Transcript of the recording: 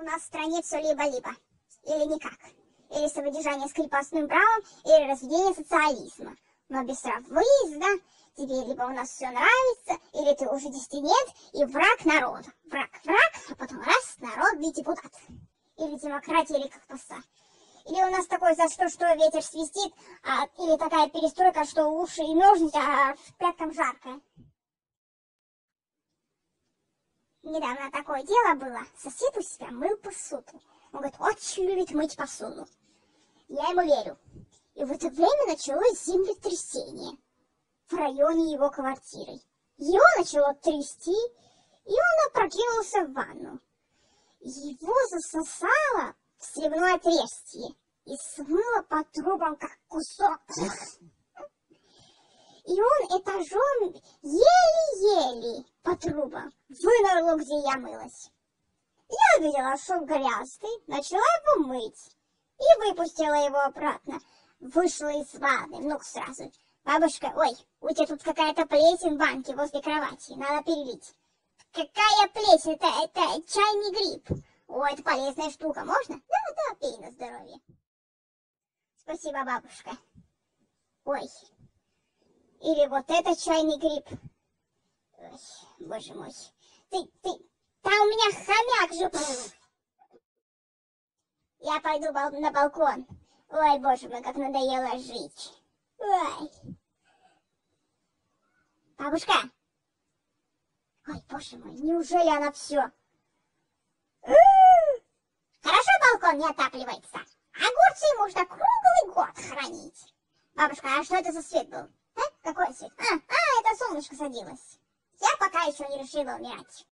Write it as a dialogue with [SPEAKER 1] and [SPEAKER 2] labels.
[SPEAKER 1] У нас в стране все либо-либо. Или никак. Или содержание с крепостным правом, или разведение социализма. Но без выезда тебе либо у нас все нравится, или ты уже нет, и враг народа. Враг, враг, а потом раз, народный депутат. Или демократия, или колбаса. Или у нас такой за что, что ветер свистит, а, или такая перестройка, что уши и мерзнуть, а в пяткам жарко. Недавно такое дело было. Сосед у себя мыл посуду. Он говорит, очень любит мыть посуду. Я ему верю. И в это время началось землетрясение в районе его квартиры. Его начало трясти, и он опрокинулся в ванну. Его засосало в сливное отверстие и смыло по трубам, как кусок. И он этажом еле-еле по трубам вынырнул, где я мылась. Я увидела, что грязный, начала его мыть и выпустила его обратно. Вышла из ванны, ну сразу. Бабушка, ой, у тебя тут какая-то плесень в банке возле кровати, надо перелить. Какая плесень? Это, это чайный гриб. О, это полезная штука, можно? Да, да, пей на здоровье. Спасибо, бабушка. Ой, или вот это чайный гриб. Ой, боже мой. Ты, ты, там у меня хомяк же. Я пойду на балкон. Ой, боже мой, как надоело жить. Ой. Бабушка. Ой, боже мой, неужели она все? Хорошо балкон не отапливается. Огурцы можно круглый год хранить. Бабушка, а что это за свет был? А? Какой свет? А, а, это солнышко садилось. Я пока еще не решила умирать.